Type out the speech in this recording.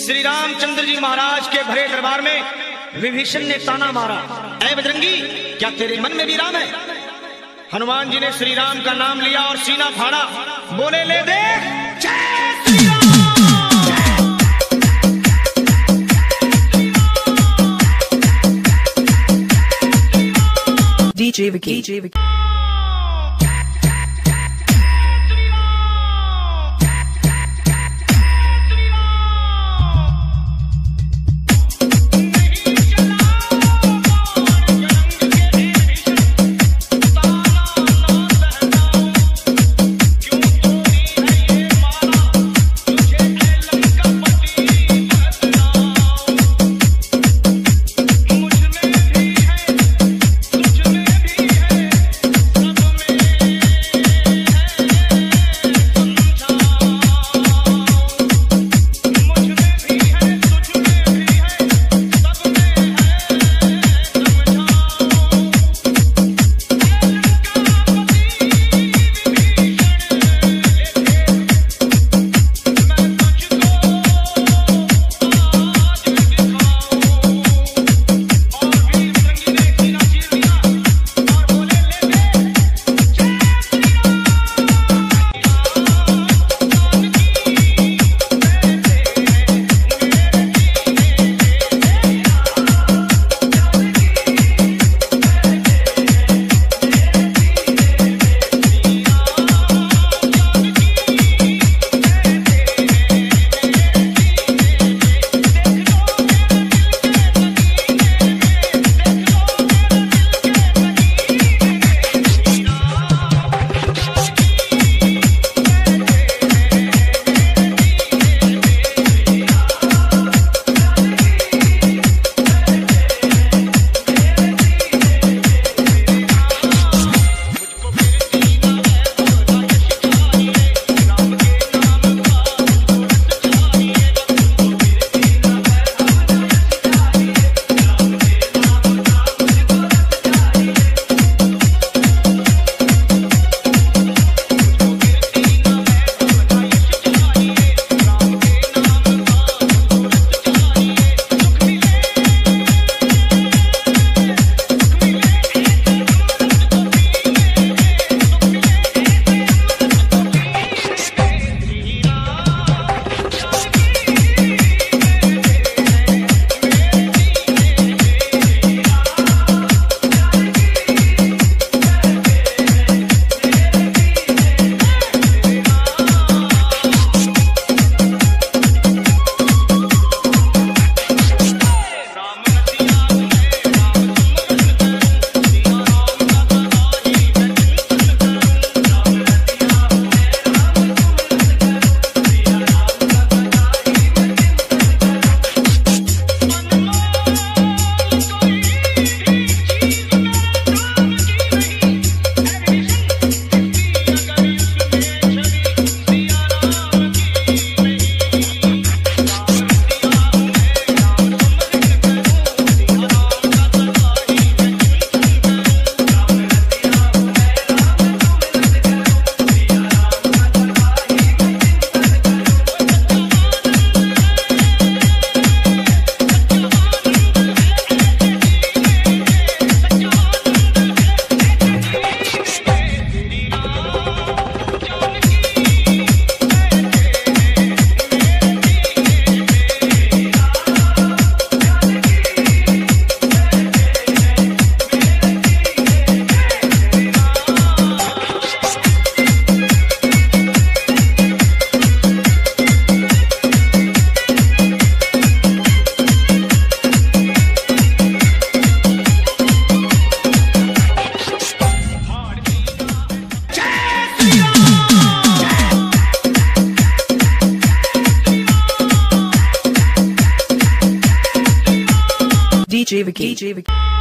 श्री रामचंद्र जी महाराज के भरे दरबार में विभीषण ने ताना मारा ऐ बजरंगी, क्या तेरे मन में भी राम है हनुमान जी ने श्री राम का नाम लिया और सीना फाड़ा बोले, ले दे. DJ Vicky. Jivaki. Jivaki.